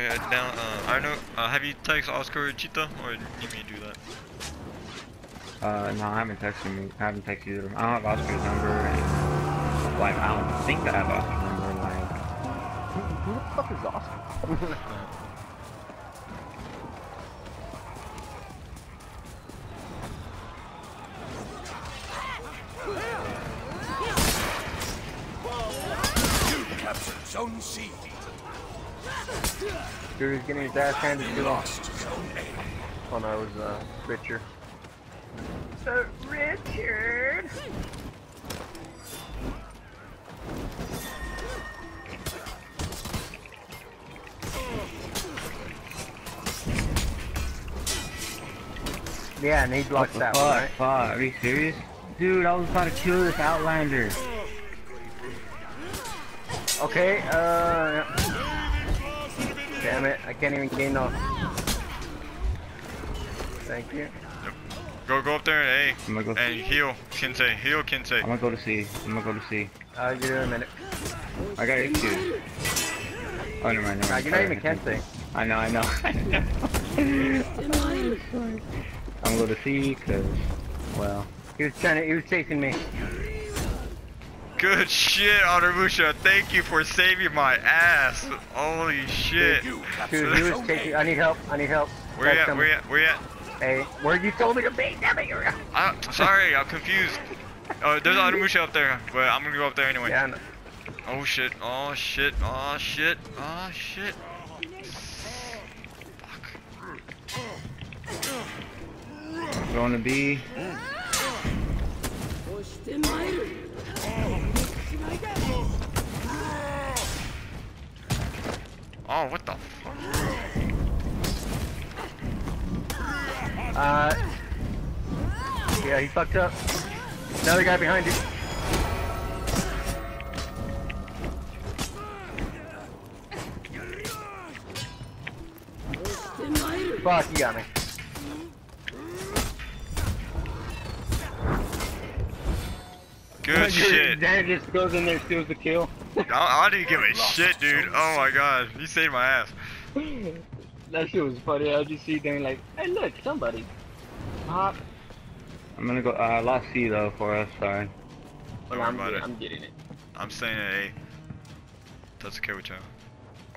yeah, down. Uh, I know. Uh, have you texted Oscar or Cheetah, or need me to do that? Uh, no, I haven't texted me. I haven't texted you. I don't have Oscar's number, and like I don't think I have Oscar's number. Like, Who, who the fuck is Oscar? You captured Zone C. Dude, he's getting his ass handed to him. Lost Zone A. Oh no, it was uh, Richard. So Richard. Yeah, and he what blocked that fuck? one, right? Fuck, are you serious? Dude, I was about to kill this Outlander. Okay, uh... Damn it, I can't even gain no... Thank you. Go, go up there and I'm gonna go. and heal Kensei. Heal Kensei. I'm gonna go to C. I'm gonna go to C. I'll give you a minute. I got it too. Oh, never mind, never Nah, mind. you're not Sorry, even I think- Kensei. I know, I know. I'm gonna go to C, cause, well, He was trying to, he was chasing me. Good shit, Onimusha. Thank you for saving my ass. Holy shit. Dude, he was Zone chasing, A. I need help, I need help. Where Guys, you at? Where you at? Where you at? Hey, where you told me to be? Damn it, you're I'm sorry, I'm confused. Oh, there's Onimusha up there, but I'm gonna go up there anyway. Yeah, I. Oh shit, oh shit, oh shit, oh shit. going to B. Oh, what the fuck? Uh, yeah, he fucked up. Another guy behind you. Fuck, you got me. Good shit. Dan just goes in there, steals the kill. I, I didn't give a shit, dude. Oh my god, you saved my ass. that shit was funny. I just see Dan like, hey look, somebody. Hop. I'm gonna go, uh, I lost C though for us, sorry. Don't worry I'm, about it. I'm getting it. I'm staying at A. That's okay with you.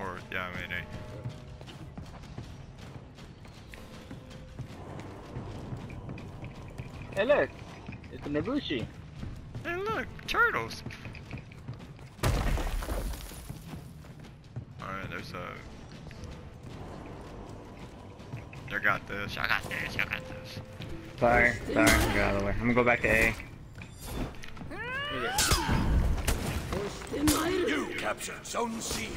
Or, yeah, I'm in A. Hey look, it's a Nobushi. Hey, look, turtles. Alright, there's a. I got this. I got this. I got this. Sorry, sorry, I got out of the way. I'm gonna go back to A. You captured Zone C.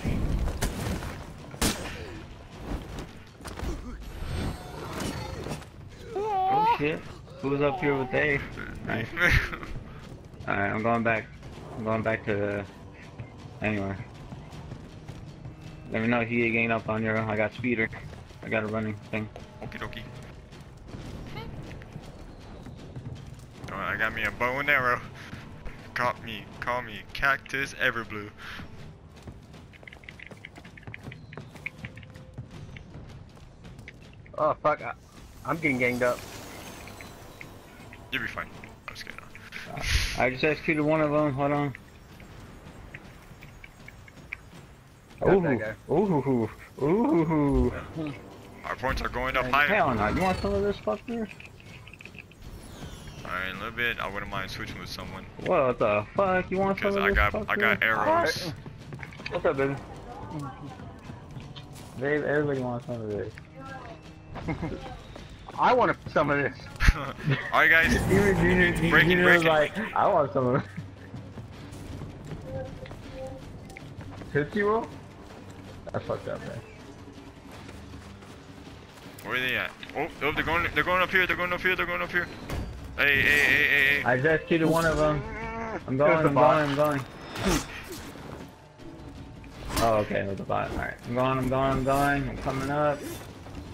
Oh shit. Who's up here with A? Nice. Alright, I'm going back. I'm going back to the... Anyway. Let me know if you gang up on your... I got speeder. I got a running thing. Okie dokie. Alright, I got me a bow and arrow. Caught me, call me Cactus Everblue. Oh fuck, I, I'm getting ganged up. You'll be fine. I'm just kidding. I just executed one of them. Hold on. Got that. Ooh, ooh, ooh. Our points are going up Hell higher. no. You want some of this fucker? Alright, a little bit. I wouldn't mind switching with someone. What the fuck? You want some Because of I this got fucker? I got arrows. What's up, baby? Babe, everybody wants some of this. I want some of this. Alright guys, Even Junior, Breaking, Junior was breaking. like, I want some of it. Tootsie Roll? That's fucked up, man. where are they at? Oh, oh, they're going they're going up here, they're going up here, they're going up here. Hey, hey, hey, hey, hey. I just executed one of them. I'm going, I'm bot. going, I'm going. Oh, okay, it was a bot. Alright. I'm going, I'm going, I'm going. I'm coming up.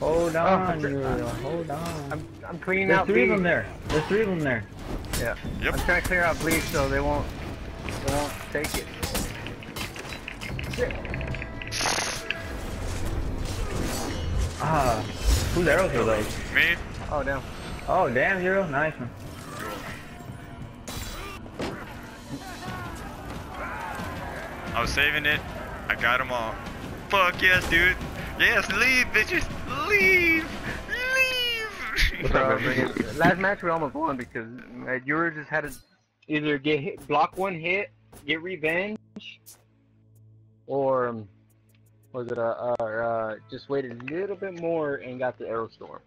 Hold on, for- you. Hold on. I'm, I'm cleaning There's out three of them there. There's three of them there. Yeah. Yep. I'm trying to clear out bleed so they won't, they won't take it. Shit. Ah, whose arrows are those? Me? Oh, damn. Oh, damn, Hero. Nice one. I was saving it. I got them all. Fuck yes, dude. Yes, leave, bitches. Leave. Leave. Bro, man, last match we almost won because uh, you just had to either get hit, block one hit, get revenge, or um, was it uh, uh, uh, just waited a little bit more and got the arrow storm.